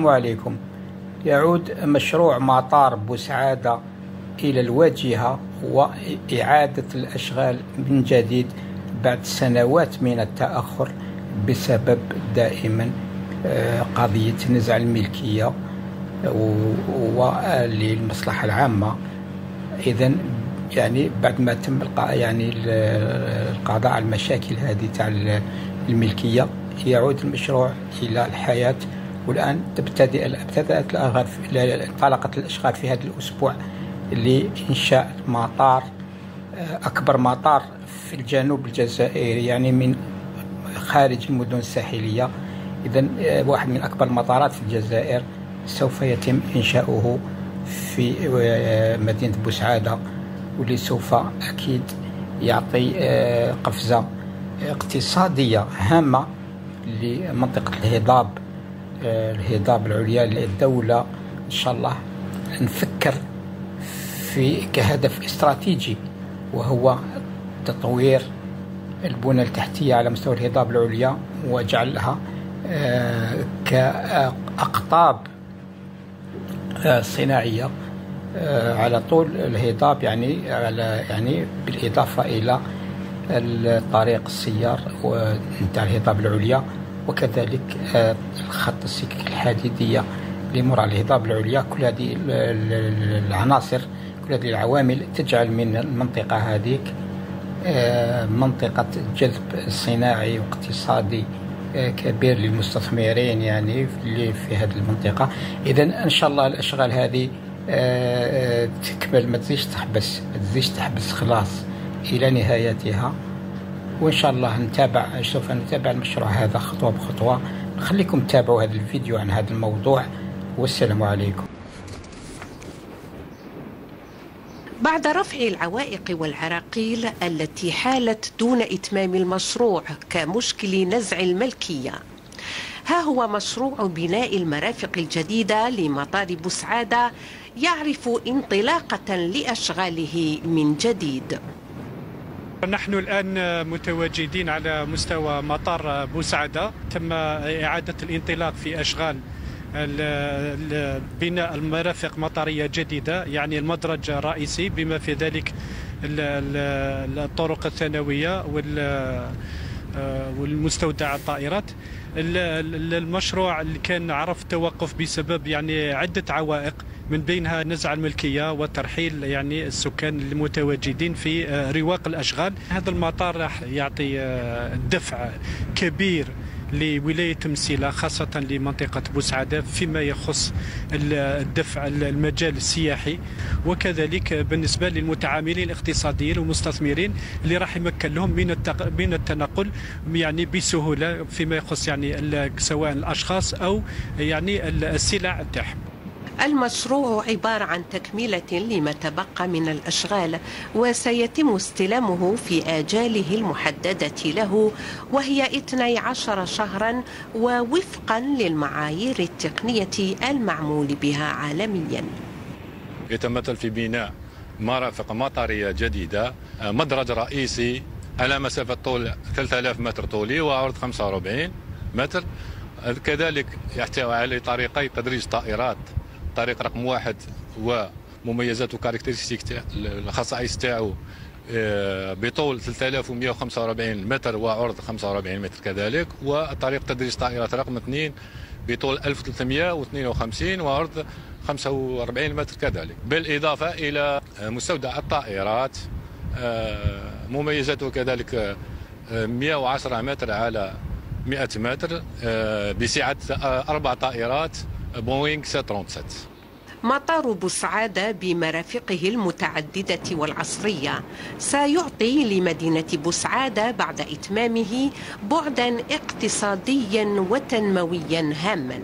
السلام عليكم. يعود مشروع مطار بوسعادة إلى الواجهة وإعادة الأشغال من جديد بعد سنوات من التأخر بسبب دائما آه، قضية نزع الملكية وللمصلحة العامة. إذا يعني بعد ما تم يعني القضاء على المشاكل هذه تاع الملكية يعود المشروع إلى الحياة والآن تبتدئ ابتدأت انطلقت الأشغال في هذا الأسبوع لإنشاء مطار أكبر مطار في الجنوب الجزائري يعني من خارج المدن الساحلية. إذا واحد من أكبر المطارات في الجزائر سوف يتم إنشاؤه في مدينة بوسعادة واللي سوف أكيد يعطي قفزة اقتصادية هامة لمنطقة الهضاب. الهضاب العليا للدولة إن شاء الله نفكر في كهدف استراتيجي وهو تطوير البنى التحتية على مستوى الهضاب العليا وجعلها آه، كأقطاب آه، صناعية آه، على طول الهضاب يعني على يعني بالإضافة إلى الطريق السيار نتاع الهضاب العليا. وكذلك الخط السكك الحديدية لمر على الهضاب العليا. كل هذه العناصر كل هذه العوامل تجعل من المنطقة هذيك آه، منطقة جذب صناعي واقتصادي آه، كبير للمستثمرين يعني في هذه المنطقة. إذا إن شاء الله الأشغال هذه آه، تكمل. ما تزيش تحبس ما تزيش تحبس خلاص إلى نهايتها. وإن شاء الله نتابع سوف نتابع المشروع هذا خطوة بخطوة. نخليكم تتابعوا هذا الفيديو عن هذا الموضوع. والسلام عليكم. بعد رفع العوائق والعراقيل التي حالت دون إتمام المشروع كمشكل نزع الملكية ها هو مشروع بناء المرافق الجديدة لمطار بوسعادة يعرف انطلاقة لأشغاله من جديد. نحن الآن متواجدين على مستوى مطار بوسعادة. تم إعادة الانطلاق في أشغال بناء المرافق مطريه جديدة يعني المدرج الرئيسي بما في ذلك الطرق الثانوية والمستودع الطائرات. المشروع اللي كان عرف توقف بسبب يعني عدة عوائق. من بينها نزع الملكية وترحيل يعني السكان المتواجدين في رواق الأشغال. هذا المطار راح يعطي دفع كبير لولاية مسيلة خاصة لمنطقة بوسعادة فيما يخص الدفع المجال السياحي. وكذلك بالنسبة للمتعاملين الاقتصاديين والمستثمرين اللي راح يمكن لهم من من التنقل يعني بسهولة فيما يخص يعني سواء الأشخاص أو يعني السلع تاعهم المشروع عبارة عن تكملة لما تبقى من الأشغال وسيتم استلامه في آجاله المحددة له وهي 12 شهرا ووفقا للمعايير التقنية المعمول بها عالميا. يتمثل في بناء مرافق مطرية جديدة مدرج رئيسي على مسافة طول 3000 متر طولي وعرض 45 متر كذلك يحتوي على طريقي تدريج طائرات طريق رقم واحد ومميزات وكاركترستيك الخصائص تاعو آه، بطول 3145 متر وعرض 45 متر كذلك وطريق تدريج طائرات رقم اثنين بطول 1352 وعرض 45 متر كذلك. بالإضافة إلى مستودع الطائرات آه، مميزاته كذلك 110 آه، متر على 100 متر بسعة أربع طائرات بوينغ 737 مطار بوسعادة بمرافقه المتعددة والعصرية. سيعطي لمدينة بوسعادة بعد إتمامه بعدا اقتصاديا وتنمويا هاما.